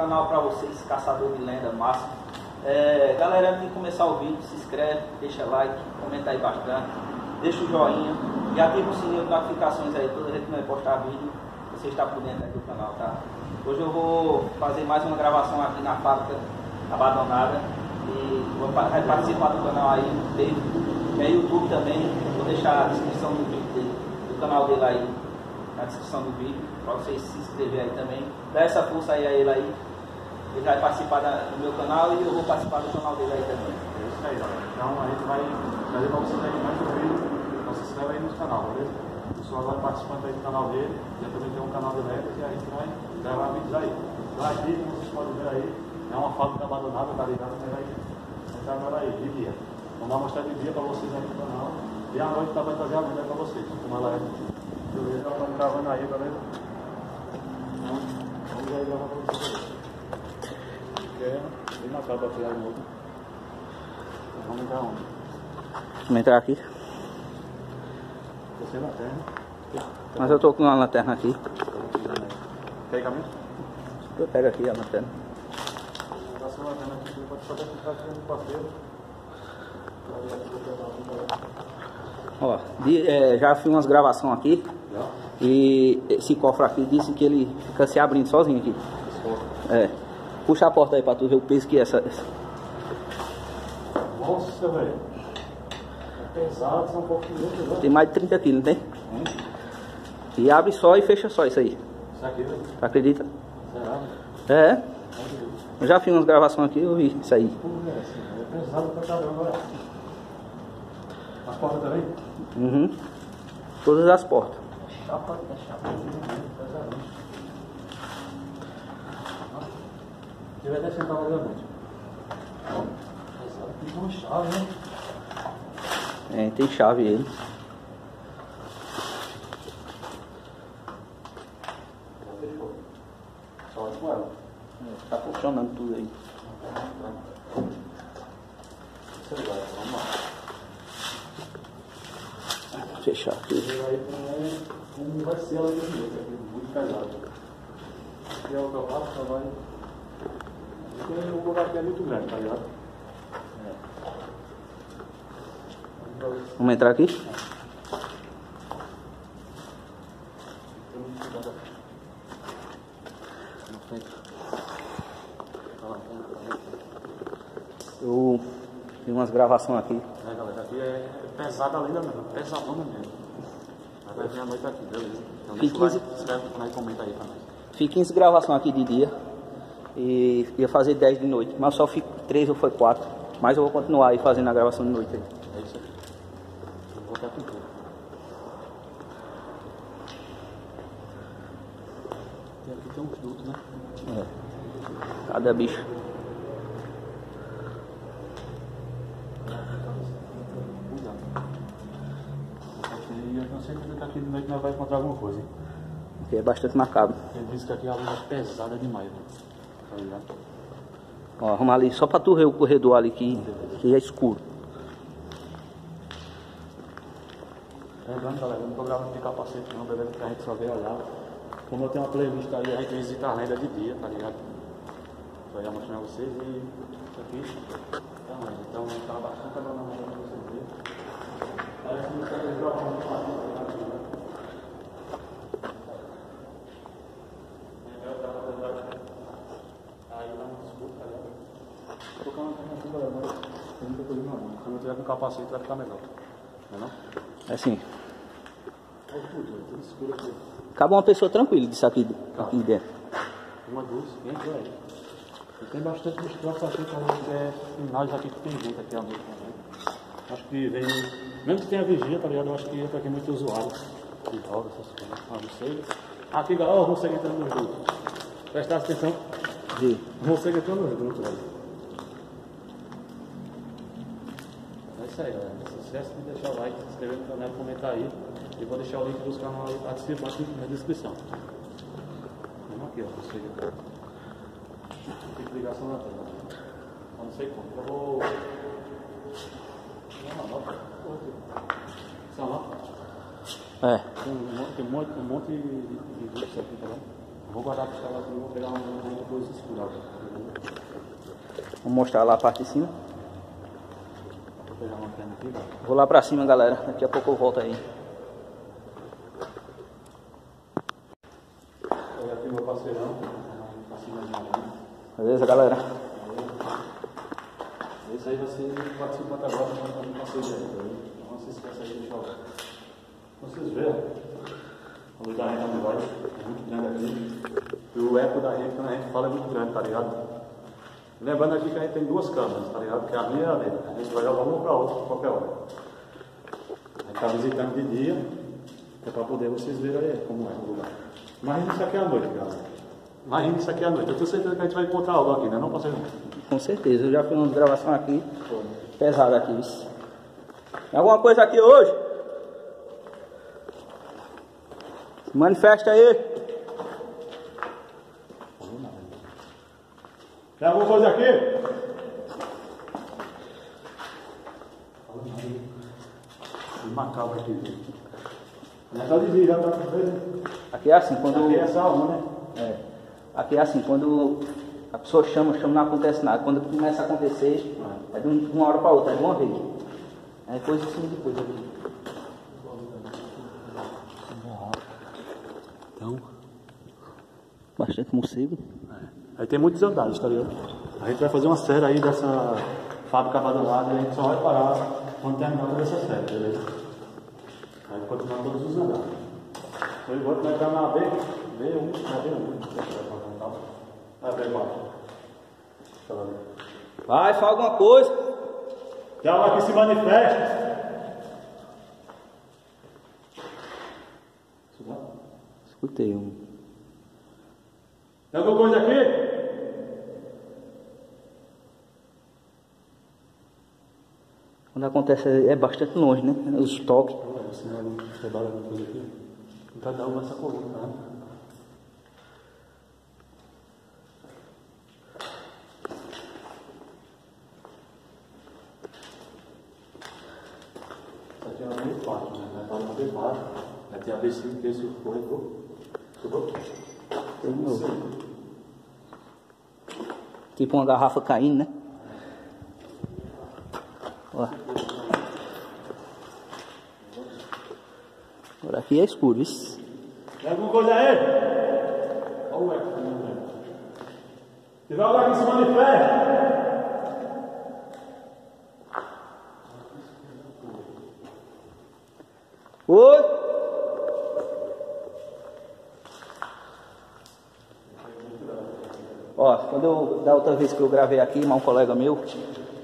canal para vocês, Caçador de Lenda Máximo. É, galera, antes de começar o vídeo, se inscreve, deixa like, comenta aí bastante, deixa o joinha e ativa o sininho de notificações aí, toda vez que nós postar vídeo, você está por dentro aí do canal, tá? Hoje eu vou fazer mais uma gravação aqui na fábrica abandonada e vou participar do canal aí, dele, que é YouTube também, vou deixar a descrição do vídeo dele, do canal dele aí na descrição do vídeo, para vocês se inscrever aí também. Dá essa força aí a ele aí. Ele vai participar da, do meu canal e eu vou participar do canal dele aí também. É isso aí, galera. Então a gente vai trazer para vocês aí mais um vídeo. Então se inscreve aí no canal, beleza? O pessoal agora participando aí do canal dele. Já também tem um canal de letras e a gente vai gravar vídeos aí. Então aqui, como vocês podem ver aí, é uma fábrica abandonada, tá ligado? Mas vai entrar agora aí, de dia. Vamos mostrar de dia para vocês aí no canal. E à noite tá, vai trazer a lenda para vocês, como ela é. Beleza? Vamos gravando aí, beleza? Então, vamos aí gravar para vocês bem na para tirar de novo. Vamos entrar onde? Vamos entrar aqui. Você na terra. Mas eu tô com uma lanterna aqui. Quer caminho? Eu pego aqui a lanterna. Passou a lanterna aqui, pode ficar aqui no parceiro. Ó, de- é, já fiz umas gravações aqui. Já? E esse cofre aqui disse que ele fica se abrindo sozinho aqui. É. Puxa a porta aí pra tu ver o peso que é essa. Nossa, velho. É pesado, são um pouquinho pesado. Tem mais de 30 quilos, não tem? E abre só e fecha só isso aí. Isso aqui, velho. Acredita? Será? É. Eu já fiz umas gravações aqui, eu vi isso aí. É assim, é pesado pra caramba. As portas também? Uhum. Todas as portas. Chapa, é chapa. Pesadão. Você vai até sentar mais à noite. Pesado, tem uma chave, né? É, tem chave ele. Já fechou. Só com ela. Tá funcionando tudo aí. Lá. Fechar aqui. Como vai ser ela jeito, é muito pesado. E é o só vai. Porque o lugar aqui é muito grande, tá ligado? Vamos entrar aqui? Eu fiz umas gravações aqui. É, galera, aqui é pesada ainda mesmo, pesadona mesmo. Mas vai vir a noite aqui, beleza? Então deixa o like, se inscreve no canal e comenta aí pra nós. Fiz 15 gravações aqui de dia. E ia fazer 10 de noite. Mas só fico 3 ou foi 4. Mas eu vou continuar aí fazendo a gravação de noite aí. É isso aqui. Eu vou voltar com tudo. Tem aqui tem uns dutos, né? É. Cada bicho. Cuidado. Aqui, eu não sei que aqui de noite nós vamos encontrar alguma coisa, hein? Que é bastante marcado. Ele disse que aqui a luz é pesada demais, né? Ó, vamos ali só pra tu ver o corredor ali que, que é escuro. Lembrando, galera, eu não tô gravando de capacete não, beleza? Que a gente só vê olhar. Como eu tenho uma playlist ali, a gente visita a renda de dia, tá ligado? Só ia mostrar pra vocês e isso aqui. Então, então tá bastante abandonado pra vocês verem. Parece que não tá ligado? Aí dá uma desculpa, tá ligado? Tô tocando a alternativa, galera, mas tem muita coisa na mão. Se eu tiver com capacete vai ficar melhor. Não é não? É assim. Cabe uma pessoa tranquila disso aqui, aqui dentro. Uma, duas, entra, velho. E tem bastante destroço aqui que é finais aqui que tem gente aqui à noite também. Acho que vem. Mesmo que tenha vigia, tá ligado? Eu acho que entra aqui muito usuário. Que roda essas coisas. Ah, não sei. Aqui, galera, ó, você entrando nos grupos. Prestar atenção. Vê. Você entrando nos grupos, velho. Isso aí, galera. Se esquece de deixar o like, se inscrever no canal, comentar aí. E vou deixar o link dos canais participantes na descrição. Vamos aqui, ó. Você tem que ligar só na tela. Eu não sei como. Eu vou. Não, não, não. São lá. É. Tem um monte, tem um monte, um monte de, de grupos aqui, tá vendo? Vou guardar para os caras aqui, vou pegar uma coisa escura. Vou mostrar lá a parte de cima. Vou lá pra cima, galera. Daqui a pouco eu volto aí. Beleza, galera? Esse aí vai ser participante agora, mas não ser aí. Então não se esqueça aí, deixa eu. Vocês verem, a luz da vai, é muito grande aqui. E o eco da rede, quando a gente fala, é muito grande, tá ligado? Lembrando aqui que a gente tem duas câmeras, tá ligado? Que é a minha e a dele. A gente vai jogar uma para outra, qualquer hora. A gente está visitando de dia, é para poder vocês verem aí como é o lugar. Imagina isso aqui à noite, galera. Imagina isso aqui à noite. Eu tenho certeza que a gente vai encontrar algo aqui, né? Não, parceiro? Com certeza. Eu já fiz uma gravação aqui. Pesada aqui, isso. Tem alguma coisa aqui hoje? Manifesta aí. Tem alguma coisa aqui? Macabro aqui, gente. Já tá de já tá vendo? Aqui é assim, quando. Aqui é salvo, né? É. Aqui é assim, quando a pessoa chama, chama, não acontece nada. Quando começa a acontecer, é de um- de uma hora para outra, é de uma vez. Aí depois cima depois. aqui. Então, Bastante morcego. Aí tem muitos andares, tá ligado? A gente vai fazer uma série aí dessa fábrica abandonada e a gente só vai parar quando terminar toda essa série, beleza? Aí continuar todos os andares. Por enquanto nós estamos na B, B1, na B1, não sei se vai falar tal. Na B4. Deixa eu ver. Vai, fala alguma coisa. Já lá que se manifesta. Escutei um. Tem alguma coisa aqui? Quando acontece é bastante longe, né? Os toques. Se não trabalha alguma coisa aqui. Não tá dando essa coluna, né? Isso aqui é uma B4, né? Vai para uma B4. Vai ter a B5, que é esse corredor. Subiu? De novo. Tipo uma garrafa caindo, né? Ó. Agora aqui é escuro, isso. Tem alguma coisa aí? Olha o eco alguém que se manifesta. Oi! Ó, quando eu, da outra vez que eu gravei aqui, um colega meu,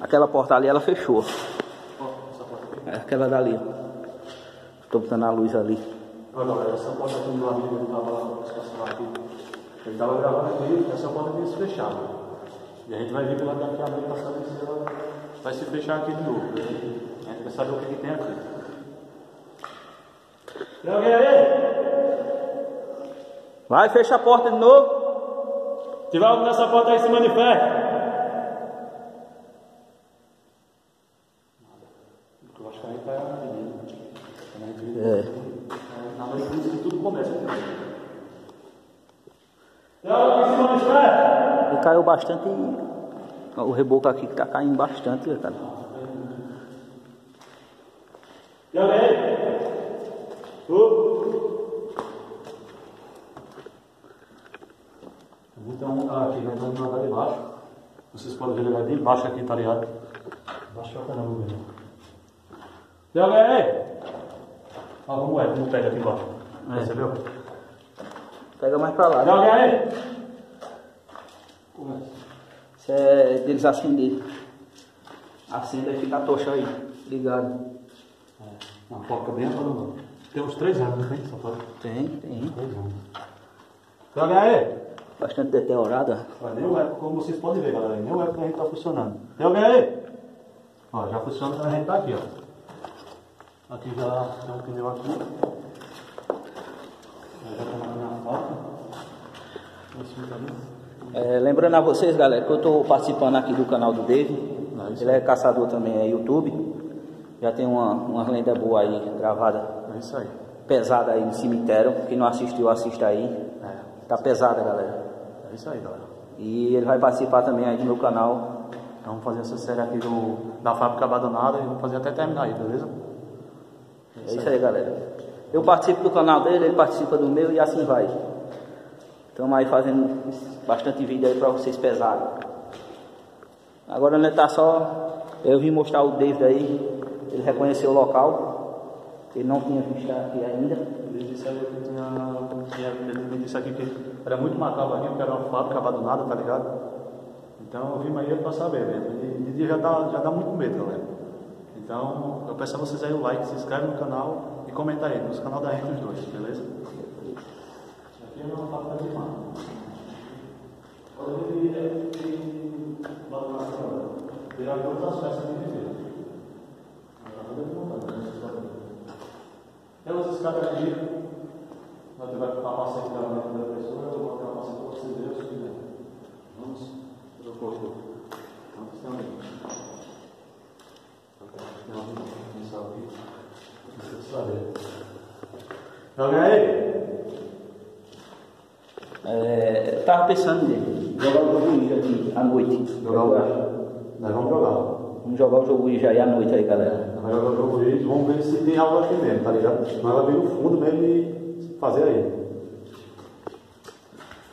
aquela porta ali ela fechou. É aquela dali, ó. Tô botando a luz ali. Olha, essa porta aqui do meu amigo, ele estava lá, aqui. Ele estava gravando aqui, essa porta tinha se fechado. E a gente vai vir pela daqui a noite para saber se ela vai se fechar aqui de novo. A gente vai saber o que, que tem aqui. Tem alguém aí? Vai, fecha a porta de novo. Se tiver alguém nessa porta aí, se manifesta. Eu acho que a gente vai dividir. É. Na noite que tudo começa. Tem alguém que se manifesta? E caiu bastante. O reboco aqui que tá caindo bastante, cara. Aí? Tu? Então, aqui nós vamos andar de baixo. Vocês podem ver ele vai de baixo aqui, tá ligado? Baixo pra caramba, alguém aí? Ó, como é, como pega aqui embaixo. É. Percebeu? Pega mais pra lá. Né? aí? Isso é deles acender. Acenda e fica a tocha aí, ligado. Uma porca bem apagada. Tem uns três anos, não tem? Essa porca? Tem, tem. Três anos. Tem alguém aí? Bastante deteriorada. Nem como vocês podem ver, galera, nem o eco da gente está funcionando. Tem alguém aí? Ó, já funciona quando a gente tá aqui, ó. Aqui já tem um pneu aqui. Já tá na porta. Esse tá ali. É, lembrando a vocês, galera, que eu estou participando aqui do canal do Dave. Isso Ele é caçador também, é YouTube. Já tem uma, uma lenda boa aí, gravada, É isso aí. pesada aí no cemitério. Quem não assistiu, assista aí. É. Tá pesada, galera. É isso aí, galera. E ele vai participar também aí do meu canal. Então vamos fazer essa série aqui do, da fábrica abandonada e vamos fazer até terminar aí, beleza? É isso aí, galera. Eu participo do canal dele, ele participa do meu e assim vai. Estamos aí fazendo bastante vídeo aí para vocês pesarem. Agora ele tá só. Eu vim mostrar o David aí. Ele reconheceu o local. Ele não tinha visto aqui ainda. Ele disse que tinha. Ele me disse aqui que era muito macabro aqui, porque era uma fábrica abandonada, tá ligado? Então eu vim aí para saber, velho. E de dia já dá, já dá muito medo, galera. Então eu peço a vocês aí o like, se inscreve no canal e comenta aí, no canal da gente os dois, beleza? É uma fábrica de mar. Olha ele é abandonação. Virar todas as festas de viver. Pelas escadas aqui, nós vai ficar passando pela mente da pessoa, eu vou ficar passando para você ver o subir. Vamos para o corredor. Vamos ter um Tem alguém que sabe Precisa saber. Joga aí! É, eu tava pensando em jogar o jogo Ouija aqui à noite. Jogar o Ouija? Nós vamos jogar. Vamos jogar o jogo Ouija aí à noite aí, galera. Nós vamos jogar o jogo Ouija, vamos ver se tem algo aqui mesmo, tá ligado? Nós vamos ver no fundo mesmo e fazer aí.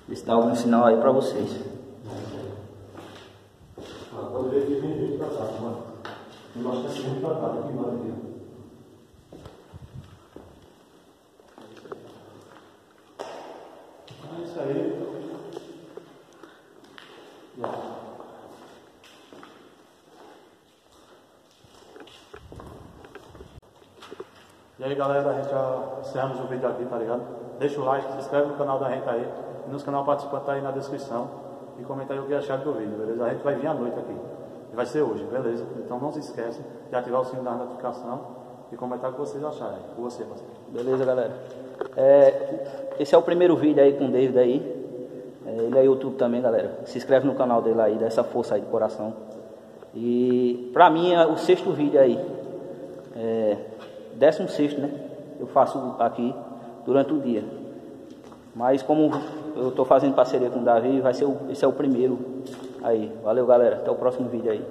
Ver se dá algum sinal aí pra vocês. Ah, pode ver que vem gente pra cá, mano. Eu acho que é pra cá, aqui embaixo aqui. É isso aí. E aí galera, a gente já encerramos o vídeo aqui, tá ligado? Deixa o like, se inscreve no canal da gente aí, nos canal participante tá aí na descrição. E comenta aí o que acharam do vídeo, beleza? A gente vai vir à noite aqui. Vai ser hoje, beleza? Então não se esquece de ativar o sininho da notificação e comentar o que vocês acharem. Com você, parceiro. Beleza, galera? É, esse é o primeiro vídeo aí com o David aí. É, ele é YouTube também, galera. Se inscreve no canal dele aí, dá essa força aí de coração. E pra mim é o sexto vídeo aí. É, décimo sexto, né? Eu faço aqui durante o dia. Mas como eu estou fazendo parceria com o Davi, vai ser o, esse é o primeiro aí. Valeu, galera. Até o próximo vídeo aí.